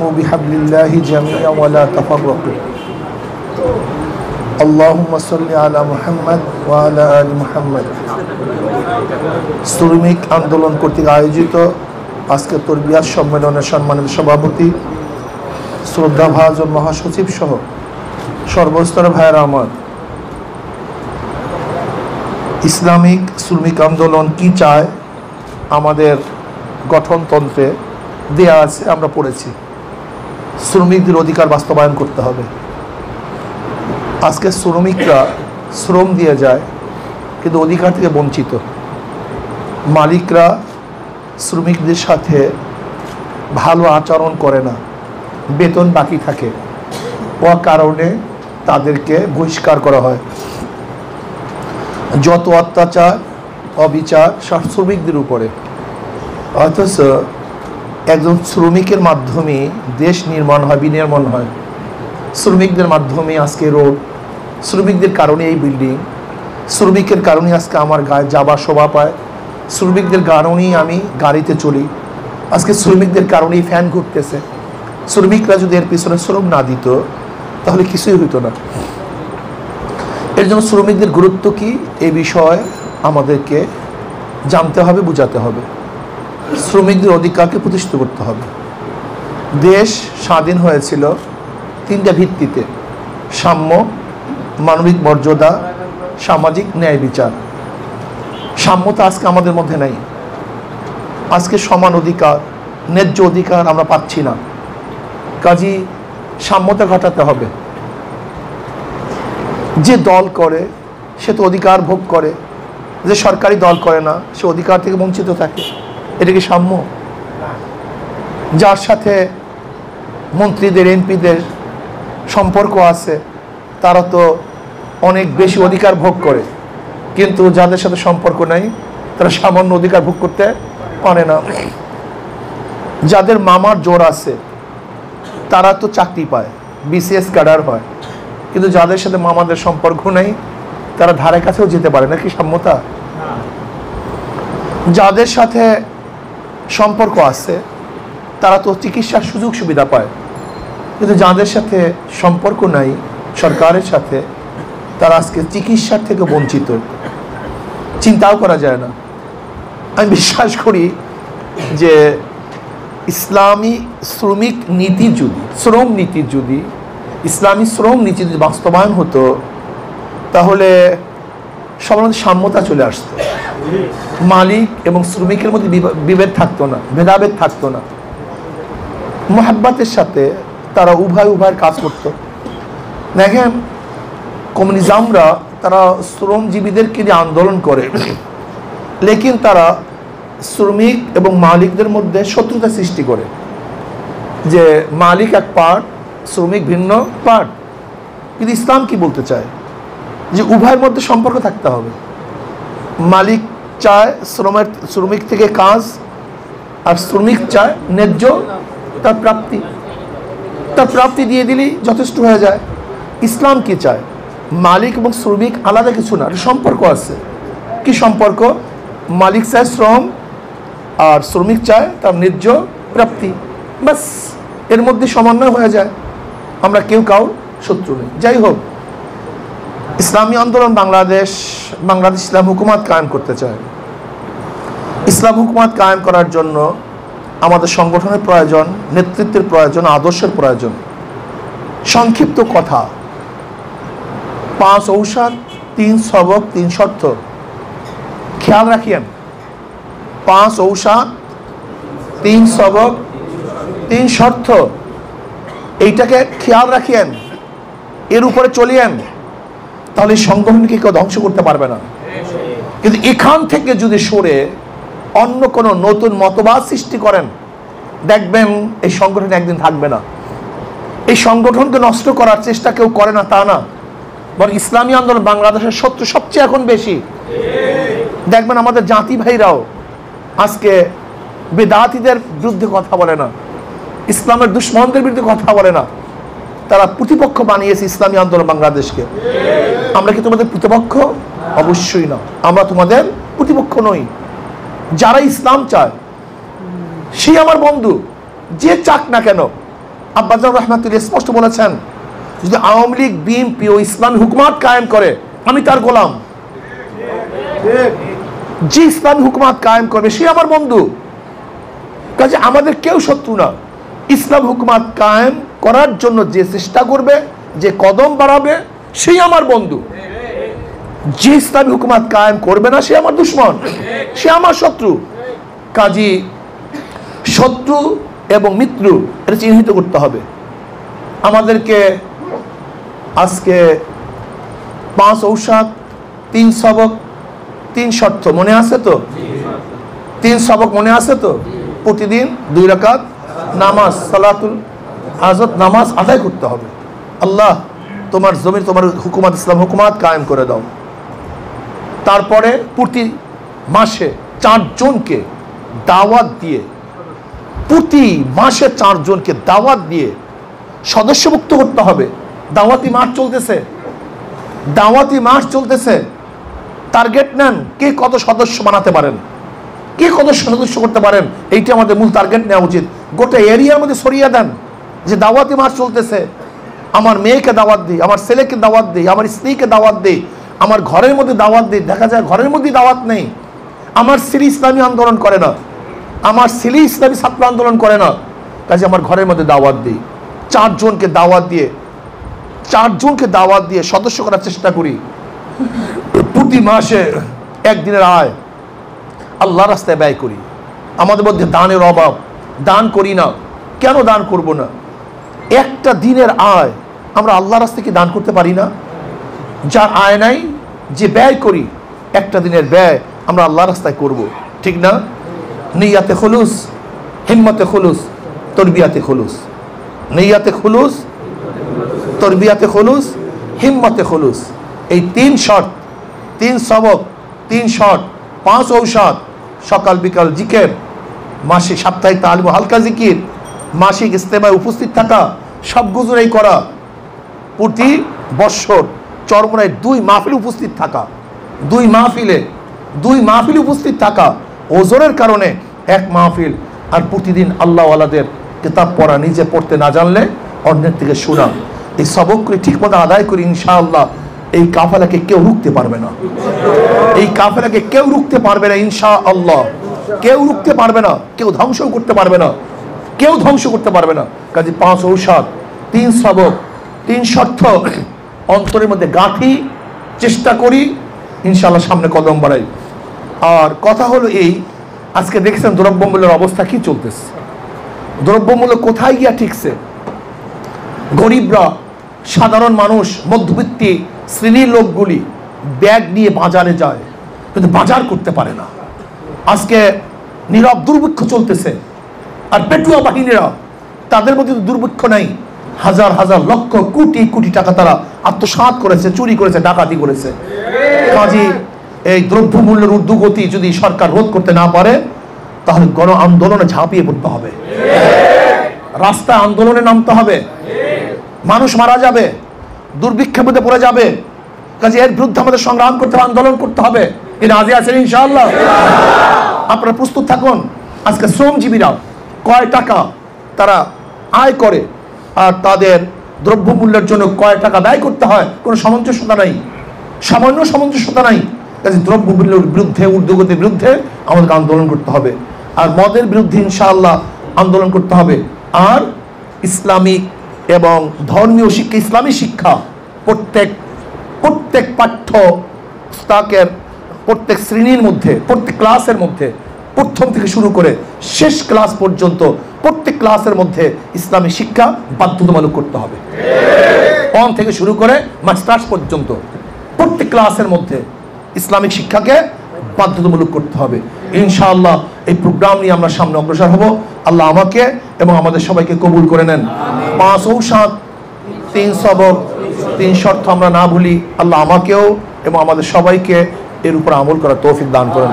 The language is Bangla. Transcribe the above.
بحبل الله جميعا ولا تفرقوا اللهم صل على محمد وعلى آل محمد শ্রমিক আন্দোলন কর্তৃক আয়োজিত আজকে তরবিয়াত সম্মেলনের সম্মানিত সভাপতি শ্রদ্ধা ভাজন মহাসচিব সহ সর্বস্তর ভাইয়েরা আমার ইসলামিক শ্রমিক আন্দোলন কি চায় আমাদের গঠনতন্ত্রে দেয়া আছে আমরা পড়েছি শ্রমিকদের অধিকার বাস্তবায়ন করতে হবে। আজকে শ্রমিকরা শ্রম দিয়ে যায়, কিন্তু অধিকার থেকে বঞ্চিত। মালিকরা শ্রমিকদের সাথে ভালো আচরণ করে না, বেতন বাকি থাকে। ও কারণে তাদেরকে বহিষ্কার করা হয়। যত অত্যাচার, অবিচার সব শ্রমিকদের উপরে। অথচ একজন শ্রমিকের মাধ্যমে দেশ নির্মাণ হয়, বিনির্মাণ হয়। শ্রমিকদের মাধ্যমে আজকে রোড, শ্রমিকদের কারণে এই বিল্ডিং শ্রমিকের কারণে আজকে আমার গায়ে যাবার শোভা পায়, শ্রমিকদের কারণেই আমি গাড়িতে চলি। আজকে শ্রমিকদের কারণেই ফ্যান ঘুরতেছে। শ্রমিকরা যদি এর পিছনে শ্রম না দিত, তাহলে কিছুই হতো না। এর জন্য শ্রমিকদের গুরুত্ব কি? এ বিষয়ে আমাদেরকে জানতে হবে, বুঝাতে হবে। শ্রমিকদের অধিকারকে প্রতিষ্ঠিত করতে হবে। দেশ স্বাধীন হয়েছিল তিনটা ভিত্তিতে। সাম্য, মানবিক মর্যাদা, সামাজিক ন্যায় বিচার। সাম্যতা আজকে আমাদের মধ্যে নাই। আজকে সমান অধিকার, ন্যায্য অধিকার আমরা পাচ্ছি না। কাজী, সাম্যতা ঘটাতে হবে। যে দল করে, সে তো অধিকার ভোগ করে। যে সরকারি দল করে না, সে অধিকার থেকে বঞ্চিত থাকে। এটা কি সাম্য? যার সাথে মন্ত্রীদের এমপিদের সম্পর্ক আছে তারা তো অনেক বেশি অধিকার ভোগ করে। কিন্তু যাদের সাথে সম্পর্ক নাই তারা সামান্য অধিকার ভোগ করতে পারে না। যাদের মামার জোর আছে তারা তো চাকরি পায় বিসিএস ক্যাডার হয়। কিন্তু যাদের সাথে মামাদের সম্পর্ক নেই তারা ধারে কাছেও যেতে পারে না কি সাম্যতা? যাদের সাথে সম্পর্ক আছে, তারা তো চিকিৎসার সুযোগ সুবিধা পায়। কিন্তু যাদের সাথে সম্পর্ক নাই, সরকারের সাথে, তারা আজকে চিকিৎসার থেকে বঞ্চিত। চিন্তাও করা যায় না। আমি বিশ্বাস করি যে ইসলামী শ্রমিক নীতি যদি, শ্রম নীতি যদি, ইসলামী শ্রম নীতি যদি বাস্তবায়ন হতো, তাহলে সবার সাম্যতা চলে আসতো। মালিক এবং শ্রমিকের মধ্যে বিভেদ থাকতো না, ভেদাভেদ থাকতো না। মোহাব্বাতের সাথে তারা উভয় উভয়ের কাজ করত। দেখেন, কমিউনিজমরা তারা শ্রমজীবীদেরকে নিয়ে আন্দোলন করে, লেকিন তারা শ্রমিক এবং মালিকদের মধ্যে শত্রুতা সৃষ্টি করে, যে মালিক এক পার্ট, শ্রমিক ভিন্ন পার্ট। কিন্তু ইসলাম কি বলতে চায়? যে উভয়ের মধ্যে সম্পর্ক থাকতে হবে। মালিক চায় শ্রমের, শ্রমিক থেকে কাজ, আর শ্রমিক চায় ন্যায্য তার প্রাপ্তি। তার প্রাপ্তি দিয়ে দিলেই যথেষ্ট হয়ে যায়। ইসলাম কি চায়? মালিক এবং শ্রমিক আলাদা কিছু না সম্পর্ক আছে। কি সম্পর্ক? মালিক চায় শ্রম, আর শ্রমিক চায় তার ন্যায্য প্রাপ্তি। বাসের মধ্যে সমন্বয় হয়ে যায়। আমরা কেউ কাউ শত্রু নেই। যাই হোক ইসলামী আন্দোলন বাংলাদেশ বাংলাদেশ ইসলাম হুকুমাত কায়েম করতে চায়। ইসলাম হুকুমাত কায়েম করার জন্য আমাদের সংগঠনের প্রয়োজন, নেতৃত্বের প্রয়োজন, আদর্শের প্রয়োজন। সংক্ষিপ্ত কথা। পাঁচ ঔষধ, তিন সবক, তিন শর্ত। খেয়াল রাখিয়েন। পাঁচ ঔষধ, তিন সবক, তিন শর্ত। এইটাকে খেয়াল রাখিয়েন। এর উপরে চলিয়েন। তাহলে সংগঠনকে কেউ ধ্বংস করতে পারবে না? কিন্তু এখান থেকে যদি সরে অন্য কোনো নতুন মতবাদ সৃষ্টি করেন, দেখবেন এই সংগঠন একদিন থাকবে না। এই সংগঠনকে নষ্ট করার চেষ্টা কেউ করে না, তা না। বরং ইসলামী আন্দোলন বাংলাদেশের শত্রু সবচেয়ে এখন বেশি। দেখবেন আমাদের জাতি ভাইরাও আজকে বেদাতিদের বিরুদ্ধে কথা বলে না। ইসলামের দুশ্মনদের বিরুদ্ধে কথা বলে না। তারা প্রতিপক্ষ বানিয়েছে ইসলামী আন্দোলন বাংলাদেশকে। আমরা কি তোমাদের প্রতিপক্ষ? অবশ্যই না। আমরা তোমাদের প্রতিপক্ষ নই। যারা ইসলাম চায়, সে আমার বন্ধু, যে চাক না কেন। আব্বাজার রহমাতুল্লাহ স্পষ্ট বলেছেন, যদি আওয়ামী লীগ, বিএনপি ও ইসলামী হুকুমাত কায়েম করে, আমি তার গোলাম। যে ইসলামী হুকুমাত কায়েম করবে, সে আমার বন্ধু। কাজে আমাদের কেউ শত্রু না। ইসলাম হুকুমাত কায়েম করার জন্য যে চেষ্টা করবে, যে কদম বাড়াবে, সেই আমার বন্ধু। যে ইসলামী হুকুমাত কায়েম করবে না, সে আমার দুশ্মন, সে আমার শত্রু। কাজী শত্রু এবং মিত্র, এটা চিহ্নিত করতে হবে। আমাদেরকে আজকে পাঁচ ঔষধ, তিন সবক, তিন শর্ত মনে আছে তো? তিন সবক মনে আছে তো? প্রতিদিন দুই রাকাত নামাজ, সালাতুল হাজত নামাজ আদায় করতে হবে। আল্লাহ, তোমার জমির তোমার হুকুমাত, ইসলাম হুকুমাত কায়েম করে দাও। তারপরে প্রতি মাসে চারজনকে দাওয়াত দিয়ে, প্রতি মাসে চারজনকে দাওয়াত দিয়ে সদস্যভুক্ত করতে হবে। দাওয়াতি মাস চলতেছে। দাওয়াতি মাস চলতেছে। টার্গেট নেন কে কত সদস্য বানাতে পারেন। কে কত সদস্য করতে পারেন, এইটা আমাদের মূল টার্গেট নেওয়া উচিত। গোটা এরিয়ার মধ্যে সরিয়ে দেন। যে দাওয়াতি মাস চলতেছে, আমার মেয়েকে দাওয়াত দিই, আমার ছেলেকে দাওয়াত দিই, আমার স্ত্রীকে দাওয়াত দিই, আমার ঘরের মধ্যে দাওয়াত দিই, দেখা যায় ঘরের মধ্যে দাওয়াত নেই। আমার স্ত্রী ইসলামী আন্দোলন করে না, আমার ছেলে ইসলামী ছাত্র আন্দোলন করে না, কাজে আমার ঘরের মধ্যে দাওয়াত দিই। চারজনকে দাওয়াত দিয়ে, চারজনকে দাওয়াত দিয়ে সদস্য করার চেষ্টা করি। প্রতি মাসে একদিনের আয় আল্লাহ রাস্তায় ব্যয় করি। আমাদের মধ্যে দানের অভাব। দান করি না। কেন দান করব না? একটা দিনের আয় আমরা আল্লাহ রাস্তায় কি দান করতে পারি না? যার আয় নাই, যে ব্যয় করি, একটা দিনের ব্যয় আমরা আল্লাহ রাস্তায় করব। ঠিক না? নেইয়াতে খুলুস, হিম্মতে খুলুস, তরবিয়াতে খুলুস। নেইয়াতে খুলুস, তরবিয়াতে খুলুস, হিম্মতে খুলুস। এই তিন শর্ট তিন সবক, তিন শর্ট পাঁচ ঔষধ, সকাল, বিকাল, জিকের মাসিক সাপ্তাহিক তালিম, হালকা জিকির মাসিক ইস্তেমায় উপস্থিত থাকা, সব গুজরাই করা, প্রতি বৎসর চরমনায় দুই মাহফিল উপস্থিত থাকা, দুই মাহফিলে, দুই মাহফিল উপস্থিত থাকা ওজনের কারণে এক মাহফিল আর প্রতিদিন আল্লাহওয়ালাদের কিতাব পড়া নিজে পড়তে না জানলে অন্যের থেকে শোনা এই সবকগুলি ঠিক মতো আদায় করি, ইনশাআল্লাহ, এই কাফেলাকে কেউ রুখতে পারবে না। এই কাফেলাকে কেউ রুখতে পারবে না ইনশা আল্লাহ কেউ রুখতে পারবে না, কেউ ধ্বংসও করতে পারবে না। কেউ ধ্বংস করতে পারবে না। কাজে পাঁচ ঔষধ, তিন সবক তিন শর্ত। অন্তরের মধ্যে গাঁথি, চেষ্টা করি, ইনশাআল্লাহ সামনে কদম বাড়াই। আর কথা হলো এই, আজকে দেখছেন দ্রব্যমূল্যের অবস্থা কি চলতেছে? দ্রব্যমূল্য কোথায় গিয়া ঠিকছে? গরিবরা, সাধারণ মানুষ, মধ্যবিত্তি, শ্রেণির লোকগুলি ব্যাগ নিয়ে বাজারে যায়, কিন্তু বাজার করতে পারে না। আজকে নীরব দুর্ভিক্ষ চলতেছে। আর পেটুয়া বাহিনীরা, তাদের মধ্যে তো দুর্ভিক্ষ নাই। হাজার হাজার, লক্ষ, কোটি কোটি টাকা তারা আত্মসাৎ করেছে, চুরি করেছে, ডাকাতি করেছে। কাজী, এই দ্রব্যমূল্যের ঊর্ধ্বগতি যদি সরকার রোধ করতে না পারে, তাহলে গণ আন্দোলনে ঝাঁপিয়ে পড়তে হবে। রাস্তায় আন্দোলনে নামতে হবে। মানুষ মারা যাবে, দুর্ভিক্ষের মধ্যে পড়ে যাবে। কাজে, এর বিরুদ্ধে আমাদের সংগ্রাম করতে হবে, আন্দোলন করতে হবে। এ রাজি আছেন ইনশাআল্লাহ? আপনারা প্রস্তুত থাকুন। আজকে শ্রমজীবীরা কয় টাকা তারা আয় করে? আর তাদের দ্রব্যমূল্যের জন্য কয় টাকা ব্যয় করতে হয়? কোনো সামঞ্জস্যতা নাই। সামান্য সামঞ্জস্যতা নাই। কাজে দ্রব্যমূল্যের বিরুদ্ধে ঊর্ধ্বগতির বিরুদ্ধে আমাদেরকে আন্দোলন করতে হবে। আর মদের বিরুদ্ধে ইনশাআল্লাহ আন্দোলন করতে হবে। আর ইসলামিক এবং ধর্মীয় শিক্ষা, ইসলামী শিক্ষা প্রত্যেক প্রত্যেক পাঠ্য স্তাকের প্রত্যেক শ্রেণির মধ্যে, প্রত্যেক ক্লাসের মধ্যে প্রথম থেকে শুরু করে শেষ ক্লাস পর্যন্ত প্রত্যেক ক্লাসের মধ্যে ইসলামী শিক্ষা বাধ্যতামূলক করতে হবে। অন থেকে শুরু করে মাস্টার্স পর্যন্ত প্রত্যেক ক্লাসের মধ্যে ইসলামিক শিক্ষাকে বাধ্যতামূলক করতে হবে। ইনশাআল্লাহ এই প্রোগ্রাম নিয়ে আমরা সামনে অগ্রসর হব। আল্লাহ আমাকে এবং আমাদের সবাইকে কবুল করে নেন। পাঁচ ঔষধ, তিন সবক তিন শর্ত আমরা না ভুলি আল্লাহ আমাকেও এবং আমাদের সবাইকে এর উপর আমল করার তৌফিক দান করেন।